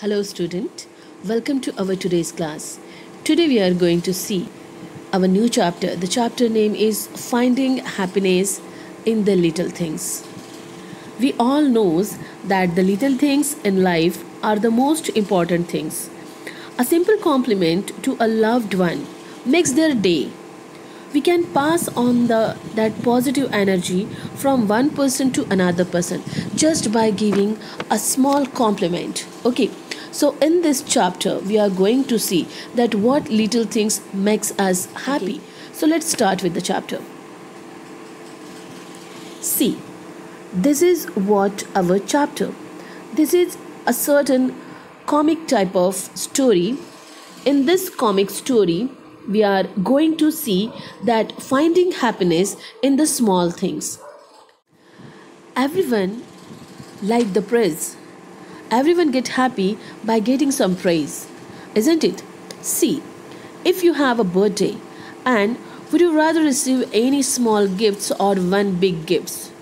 Hello, student. Welcome to our today's class. Today we are going to see our new chapter. The chapter name is Finding Happiness in the Little Things. We all knows that the little things in life are the most important things. A simple compliment to a loved one makes their day. We can pass on the that positive energy from one person to another person just by giving a small compliment. Okay. So in this chapter we are going to see that what little things makes us happy. So let's start with the chapter. See, this is what our chapter. This is a certain comic type of story. In this comic story, we are going to see that finding happiness in the small things. Everyone like the praise. Everyone get happy by getting some praise, isn't it? See, if you have a birthday and would you rather receive any small gifts or one big gifts?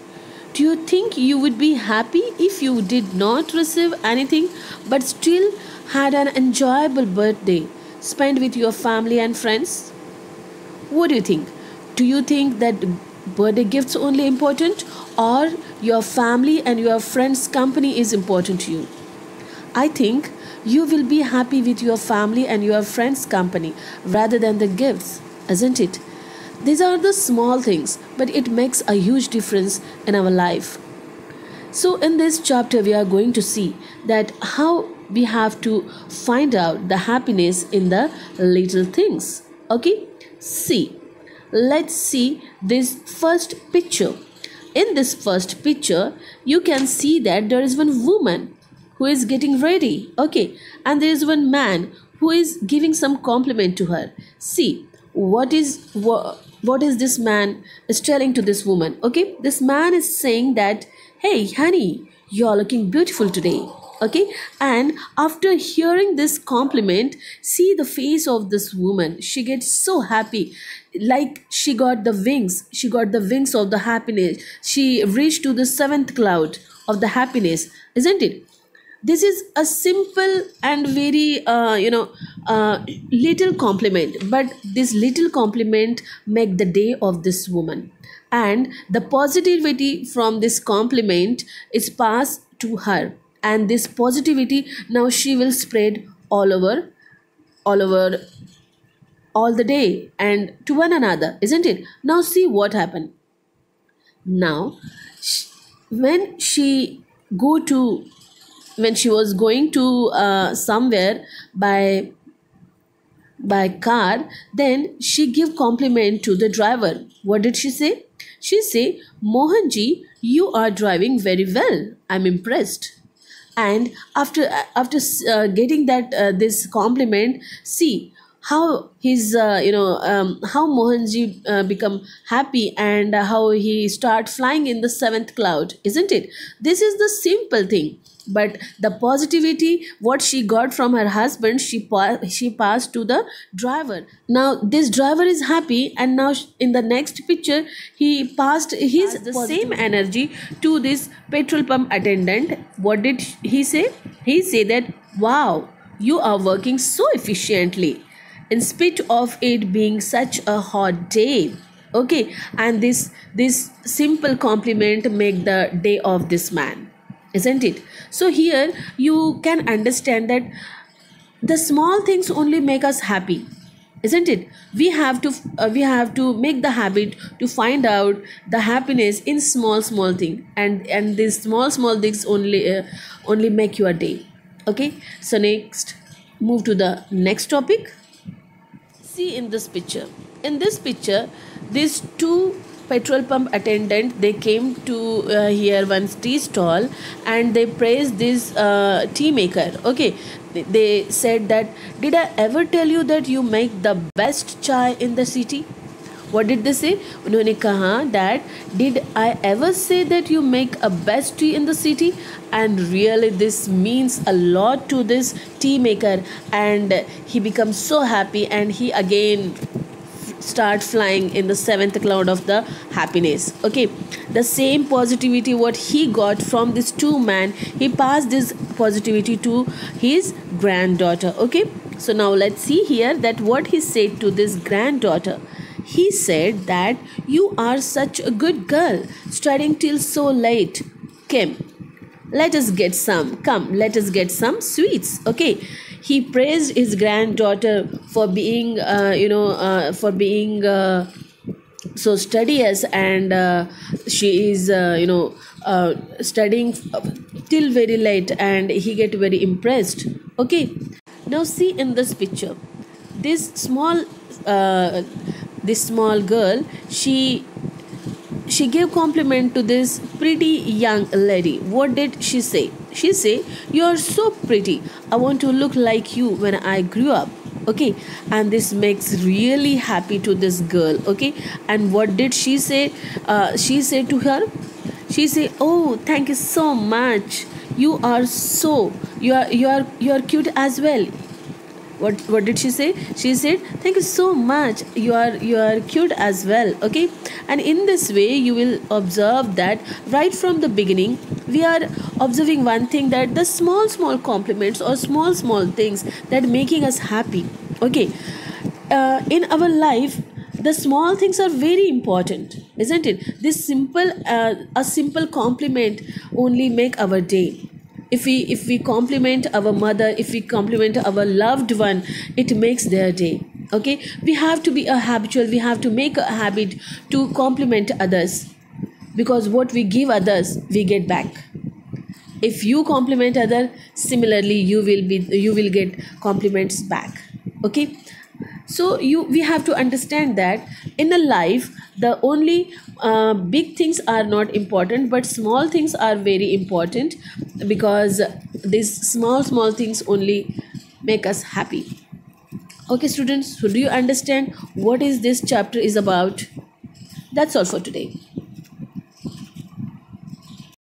Do you think you would be happy if you did not receive anything but still had an enjoyable birthday spent with your family and friends? What do you think? Do you think that birthday gifts only important or your family and your friends company is important to you? I think you will be happy with your family and your friends company rather than the gifts, isn't it? These are the small things, but it makes a huge difference in our life. So, in this chapter, we are going to see that how we have to find out the happiness in the little things. Okay, see, let's see this first picture. In this first picture, you can see that there is one woman who is getting ready. Okay, and there is one man who is giving some compliment to her. See, what is what, what is this man is telling to this woman? Okay. This man is saying that hey honey you are looking beautiful today. Okay. And after hearing this compliment see the face of this woman. She gets so happy. Like she got the wings. She got the wings of the happiness. She reached to the seventh cloud of the happiness isn't it this is a simple and very uh, you know uh, little compliment but this little compliment make the day of this woman. And the positivity from this compliment is passed to her. And this positivity now she will spread all over all over all the day and to one another isn't it? Now see what happened. Now when she go to when she was going to uh, somewhere by by car then she give compliment to the driver. What did she say? She say mohanji you are driving very well. I'm impressed. And after after uh, getting that uh, this compliment see how his uh, you know um, how mohanji uh, become happy and how he start flying in the seventh cloud isn't it? This is the simple thing. But the positivity what she got from her husband she pa- she passed to the driver. Now this driver is happy and now in the next picture he passed his the same energy to this petrol pump attendant. What did he say? He said that wow you are working so efficiently in spite of it being such a hot day. Okay and this this simple compliment make the day of this man isn't it? So here you can understand that the small things only make us happy isn't it? We have to uh, we have to make the habit to find out the happiness in small small thing. And and these small small things only uh, only make your day. Okay so next move to the next topic see in this picture. In this picture these two petrol pump attendant they came to uh, here one tea stall and they praised this uh, tea maker. Okay they said that did i ever tell you that you make the best chai in the city what did they say उन्होंने कहा that did I ever say that you make a best tea in the city and really this means a lot to this tea maker and he becomes so happy and he again start flying in the seventh cloud of the happiness okay the same positivity what he got from this two man he passed this positivity to his granddaughter okay so now let's see here that what he said to this granddaughter he said that you are such a good girl studying till so late. Kim let us get some come let us get some sweets. Okay. He praised his granddaughter for being uh, you know uh, for being uh, so studious and uh, she is uh, you know uh, studying till very late and he get very impressed. Okay. Now see in this picture. This small this small girl she she gave compliment to this pretty young lady. What did she say? She say you are so pretty. I want to look like you when i grew up. Okay? And this makes really happy to this girl. Okay? And what did she say? Uh, she said to her she say oh thank you so much. You are so you are you are you are cute as well what what did she say? She said thank you so much. You are you are cute as well. Okay? And in this way you will observe that right from the beginning we are observing one thing that the small small compliments or small small things that making us happy. Okay? Uh, in our life the small things are very important isn't it? This simple uh, a simple compliment only make our day if we if we compliment our mother if we compliment our loved one it makes their day okay? We have to be a habitual we have to make a habit to compliment others because what we give others we get back. If you compliment other similarly you will be you will get compliments back okay so you we have to understand that in a life the only uh, big things are not important but small things are very important because these small small things only make us happy. Okay students so do you understand what is this chapter is about? That's all for today